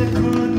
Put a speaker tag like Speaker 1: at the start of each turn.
Speaker 1: the cool